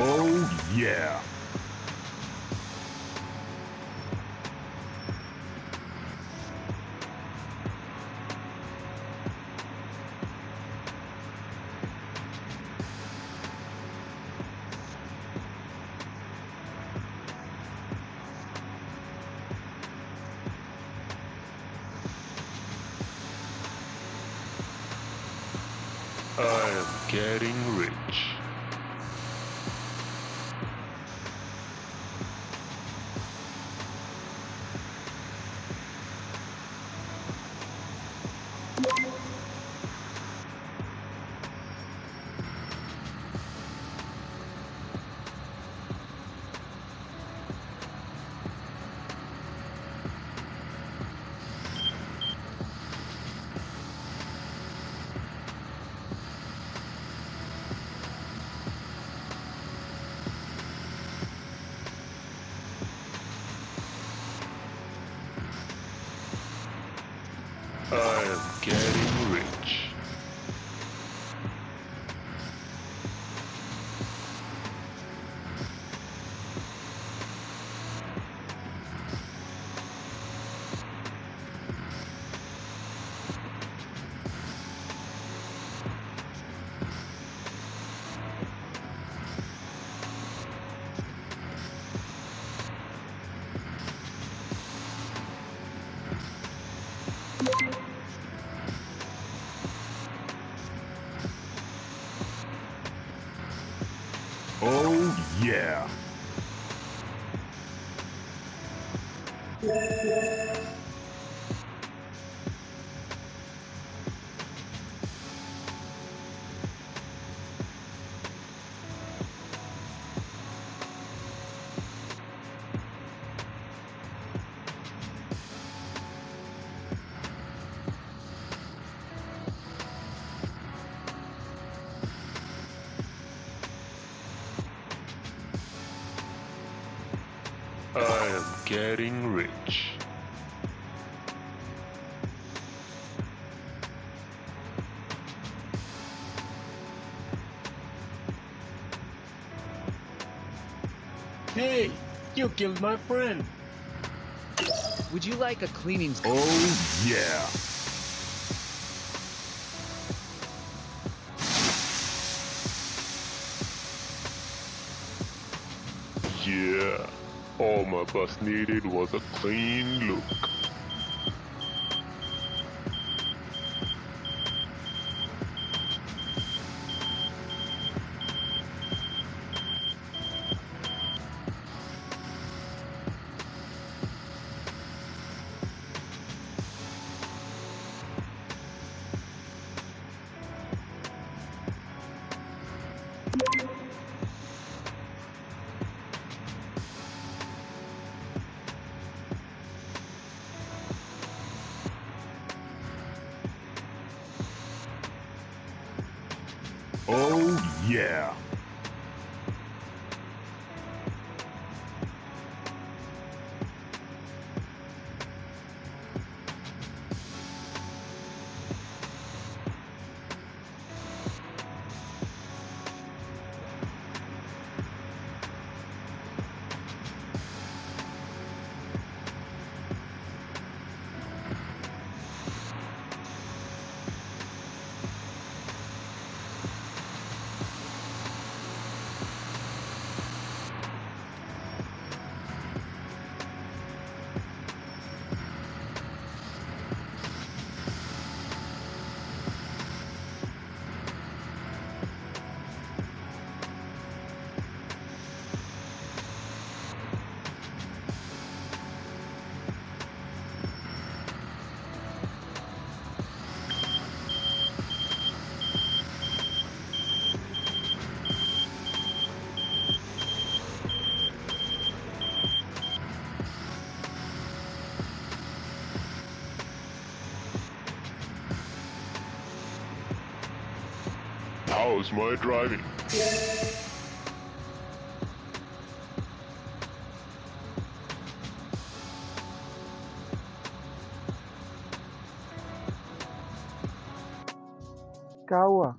Oh, yeah. I am getting rich. I am getting Oh, yeah. I am getting rich. Hey, you killed my friend. Would you like a cleaning? Oh, yeah. Yeah. All my bus needed was a clean look. Oh, yeah. How's my driving? क्या हुआ